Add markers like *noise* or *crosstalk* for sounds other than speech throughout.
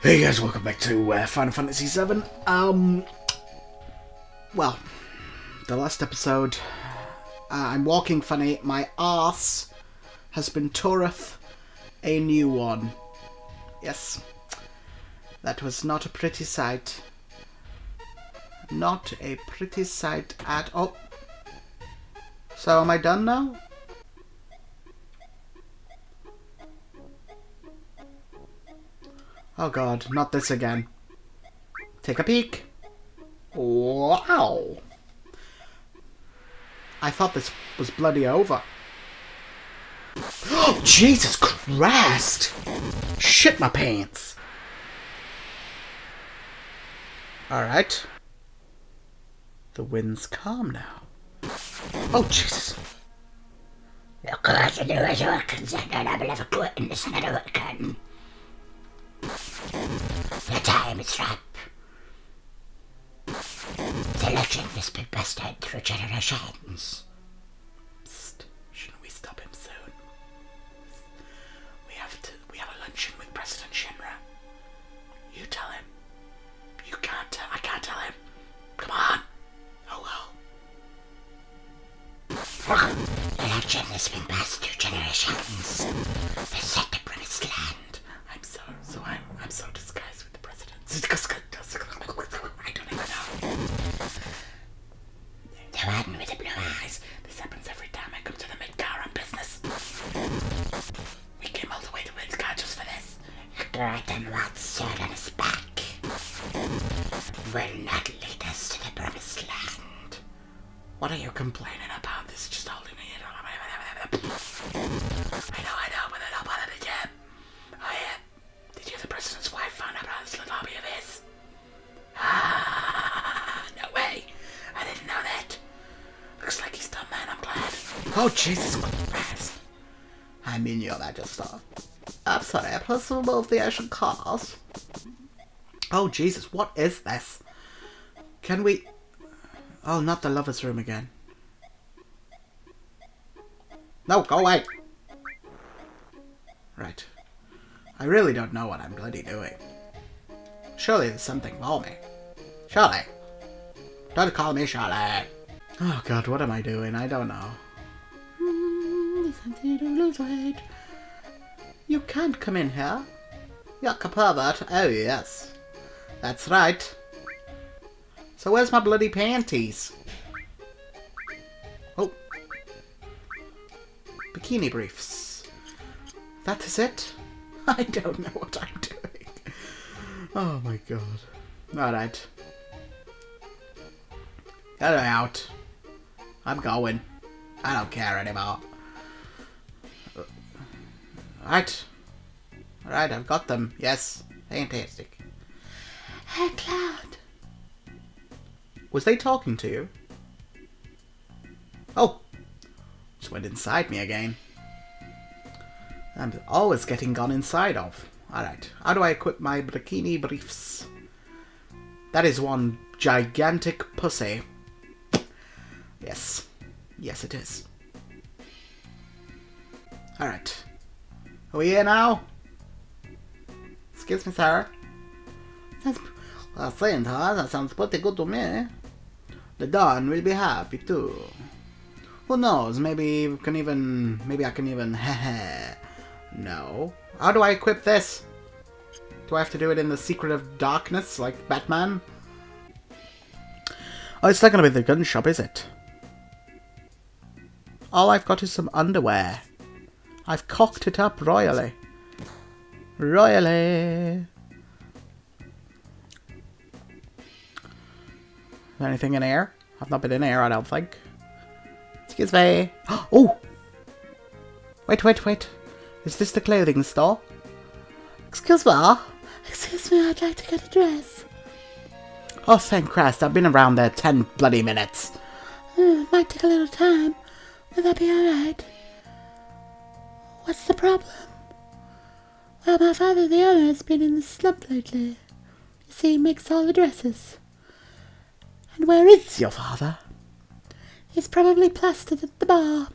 Hey guys, welcome back to uh, Final Fantasy VII. Um, well, the last episode, uh, I'm walking funny. My arse has been toreth a new one. Yes, that was not a pretty sight. Not a pretty sight at all. So am I done now? Oh god, not this again. Take a peek. Wow. I thought this was bloody over. Oh, *gasps* Jesus Christ! Shit my pants. Alright. The wind's calm now. Oh, Jesus. Look at the new Azorkans and I'll have a foot in the center of the curtain. The time is ripe. The legend has been bested through generations. Psst. Shouldn't we stop him soon? We have to. We have a luncheon with President Shinra. You tell him. You can't tell. I can't tell him. Come on. Oh well. The legend has been passed through generations. They set the promised land. I'm so. So I'm. I'm so disguised with the president. I don't even know. The one with the blue eyes. This happens every time I come to the Midgar on business. We came all the way to Midgar just for this. And white sword on his back. Will not lead us to the promised land. What are you complaining about? This is just holding me in. I know, I Oh, Jesus Christ. I mean, Your Majesty. I'm sorry, I remove the Asian cars. Oh, Jesus, what is this? Can we... Oh, not the lover's room again. No, go away! Right. I really don't know what I'm bloody doing. Surely there's something for me. Surely. Don't call me Shirley. Oh god, what am I doing? I don't know. Something to lose weight. You can't come in here. You're a pervert. Oh yes. That's right. So where's my bloody panties? Oh. Bikini briefs. That is it? *laughs* I don't know what I'm doing. Oh my god. Alright. Get out. I'm going. I don't care anymore. Alright. Alright, I've got them. Yes. Fantastic. Hey, Cloud. Was they talking to you? Oh! Just went inside me again. I'm always getting gone inside of. Alright, how do I equip my bikini briefs? That is one gigantic pussy. Yes. Yes, it is. Alright. Are we here now? Excuse me, sir. Sounds, well, saying huh? that sounds pretty good to me. The Don will be happy too. Who knows? Maybe can even. Maybe I can even. *laughs* no. How do I equip this? Do I have to do it in the secret of darkness, like Batman? Oh, it's not gonna be the gun shop, is it? All I've got is some underwear. I've cocked it up royally. Royally. Anything in air? I've not been in air, I don't think. Excuse me. *gasps* Oh! Wait, wait, wait. Is this the clothing store? Excuse me. Excuse me, I'd like to get a dress. Oh, thank Christ, I've been around there ten bloody minutes. Uh, might take a little time. Will that be alright? What's the problem? Well, my father, the owner, has been in the slump lately. You see, he makes all the dresses. And where is Your father? He's probably plastered at the bar.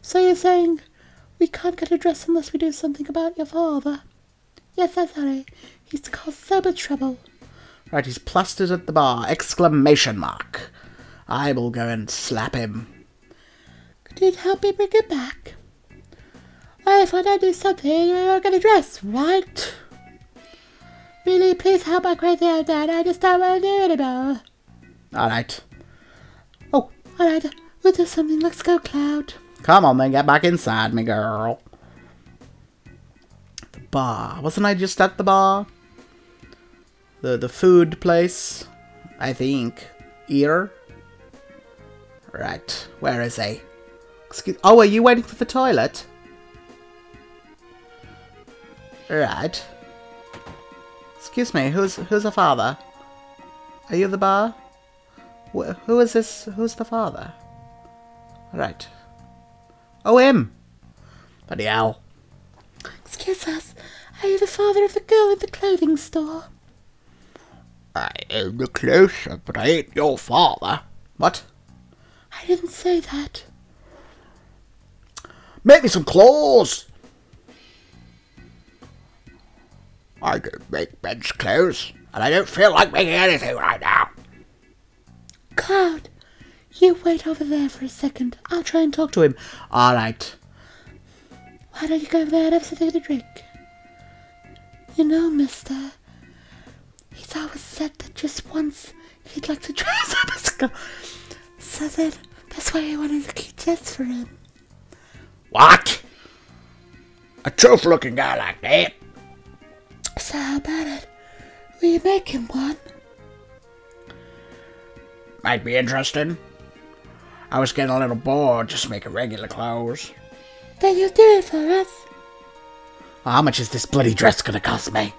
So you're saying we can't get a dress unless we do something about your father? Yes, I'm sorry. He's caused so much trouble. Right, he's plastered at the bar. Exclamation mark. I will go and slap him. Could you help me bring him back? Well, if I don't do something, we're to dress, right? Really, please help my crazy old dad. I just don't want to do it anymore. Alright. Oh, alright. We'll do something. Let's go, Cloud. Come on then, get back inside me, girl. The bar. Wasn't I just at the bar? The the food place? I think. Here? Right. Where is he? Excuse Oh, are you waiting for the toilet? Right. Excuse me, who's who's the father? Are you the bar? Wh who is this? Who's the father? Right. Oh, him! Bloody hell. Excuse us. Are you the father of the girl in the clothing store? I am the closer, but I ain't your father. What? I didn't say that. Make me some clothes! I can make men's clothes, and I don't feel like making anything right now. Cloud, you wait over there for a second. I'll try and talk to him. Alright. Why don't you go over there and have something to drink? You know, mister, he's always said that just once he'd like to as a girl. So then, that's why I wanted to keep dress for him. What? A tough looking guy like that? So how about it? You make him one? Might be interesting. I was getting a little bored just making regular clothes. Then you'll do it for us. How much is this bloody dress gonna cost me?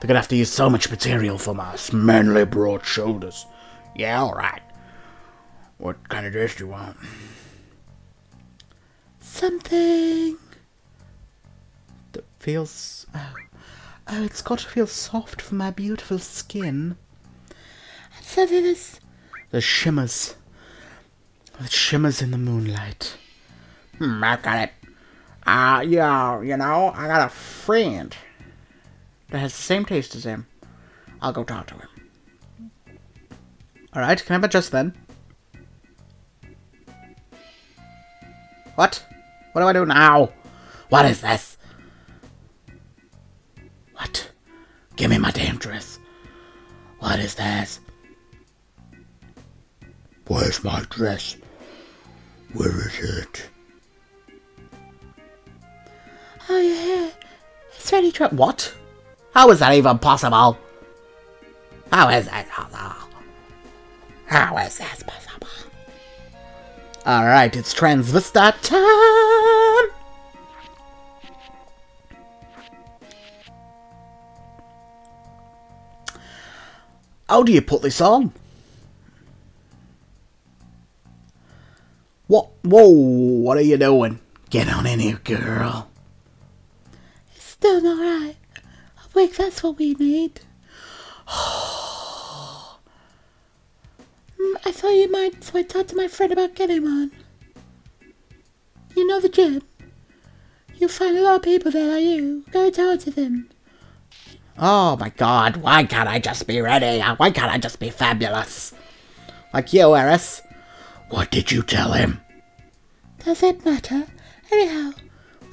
They're gonna have to use so much material for my manly broad shoulders. Yeah, alright. What kind of dress do you want? Something. That feels. Oh, oh, it's got to feel soft for my beautiful skin. Something that's The shimmers. The shimmers in the moonlight. Hmm, I got it. Uh, yeah, you know, I got a friend that has the same taste as him. I'll go talk to him. Alright, can I have adjust then? What? What do I do now? What is this? Give me my damn dress. What is this? Where's my dress? Where is it? Oh, hair. It's ready to. What? How is that even possible? How is that possible? How is this possible? Alright, it's Transvista time! How do you put this on? What? Whoa, what are you doing? Get on in here, girl. It's still not right. A wig, that's what we need. *sighs* Mm, I thought you might, so I talked to my friend about getting one. You know the gym? You'll find a lot of people there like you. Go talk to them. Oh my god, why can't I just be ready? Uh, why can't I just be fabulous? Like you, Aeris. What did you tell him? Does it matter? Anyhow,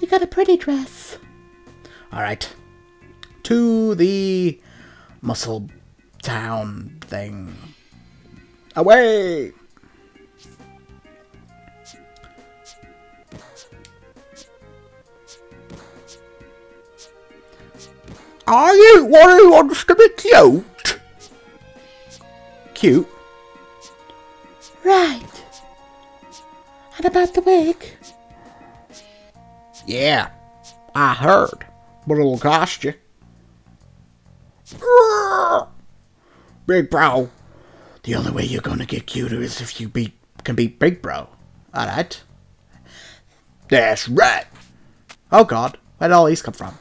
we got a pretty dress. Alright. To the muscle town thing. Away! Are you one who wants to be cute? Cute? Right. And about the wig? Yeah, I heard, but it'll cost you. *laughs* Big bro. The only way you're gonna get cuter is if you beat can beat Big Bro. Alright. That's right. Oh god, where'd all these come from?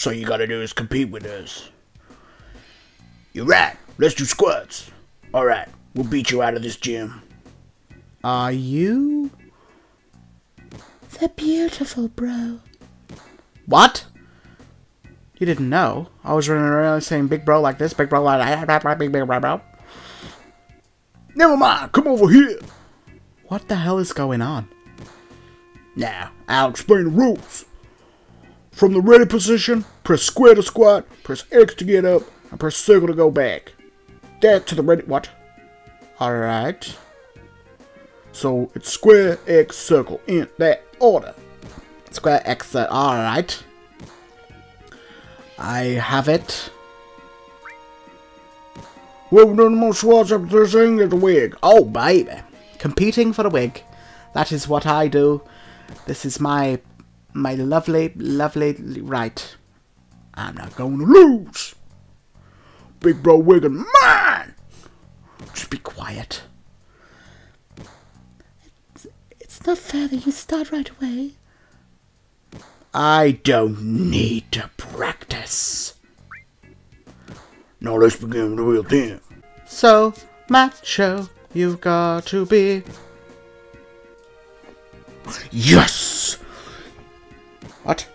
So you gotta do is compete with us. You're right. Let's do squats. Alright, we'll beat you out of this gym. Are you They're beautiful, bro. What? You didn't know? I was running around saying big bro like this, big bro like that, big big bro bro. Never mind, come over here. What the hell is going on? Now, I'll explain the rules. From the ready position, press square to squat, press X to get up, and press circle to go back. That to the ready. What? Alright. So it's square, X, circle in that order. Square X, alright. I have it. Well, none more Schwartz after this thing is the wig. Oh, baby. Competing for the wig. That is what I do. This is my my lovely, lovely right. I'm not going to lose. Big bro wig is mine. Just be quiet. It's not fair that you start right away. I don't need to practice. Now let's begin the real thing. So macho, you've got to be. Yes! What?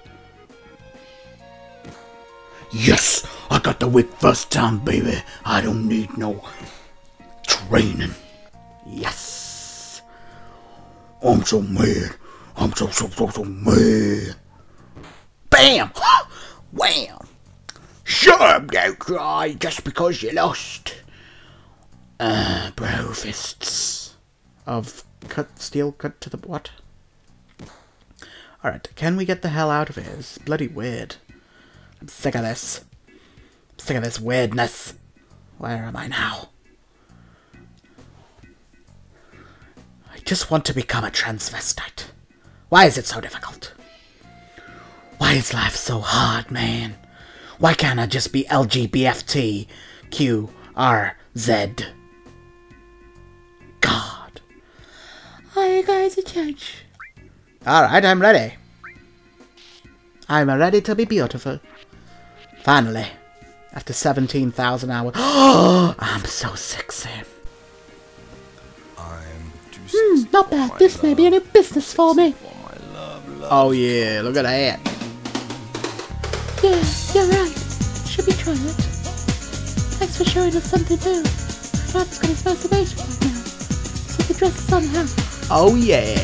Yes! I got the wig first time, baby. I don't need no training. Yes. I'm so mad. I'm so, so, so, so mad. Bam! *gasps* Wham! Shut up, don't cry just because you lost. Uh, bro fists. Of cut steel cut to the what? Alright, can we get the hell out of here? It's bloody weird. I'm sick of this. I'm sick of this weirdness. Where am I now? I just want to become a transvestite. Why is it so difficult? Why is life so hard, man? Why can't I just be LGBT Q R Z? God. Are you going to church? Alright, I'm ready. I'm ready to be beautiful. Finally. After 17,000 hours. Oh, *gasps* I'm so sexy. I'm too Hmm, not bad. This may be a new business for me. for love, love. Oh yeah, look at that. Yeah, you're right. Should we try it? Thanks for showing us something new. My father's got his reservation right now. So the dress is on the house. Oh yeah.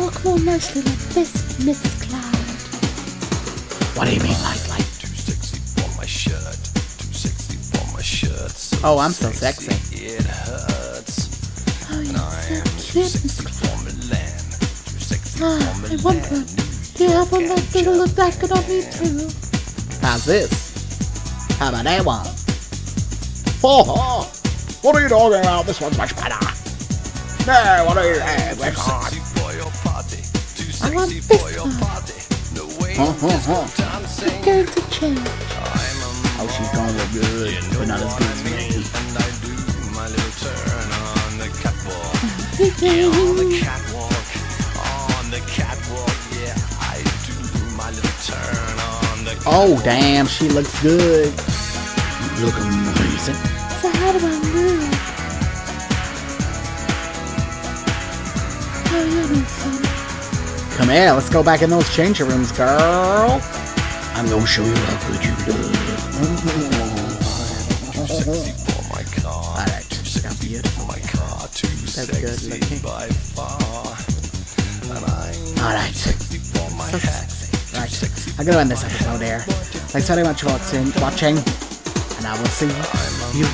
Walk more nicely like this, Miss Cloud. What do you mean, like, like? Too sexy for my shirt. Too sexy for my shirt. So Oh, I'm so sexy. It hurts. Oh, you're I am so too cute, Miss Cloud. Milan. Too sexy Ah, for I Milan. want one. Do you have one like little look back on me too? How's this? How about that one? Ho ho! What are you talking about? This one's much better. Hey, what are you saying? Too Wake I want sexy this your one. party. No way. Huh, huh, huh. Dancing. Going to change. Oh, she's gonna look good, but not as what good I as mean? me. And I do my little turn on the catwalk. *laughs* On the catwalk, on the catwalk, yeah, I do my little turn on the Oh damn, she looks good. You look amazing. So how do I move? Oh, you're no fun. Come here, let's go back in those changing rooms, girl. I'm gonna show you how good you look. sexy for my car. Too sexy for my car, too So good sexy looking. by far. And I'm Alright. sexy for my So sexy. too Right, sexy I'm gonna end this episode here. Thanks very much for watching, watching, and I will see you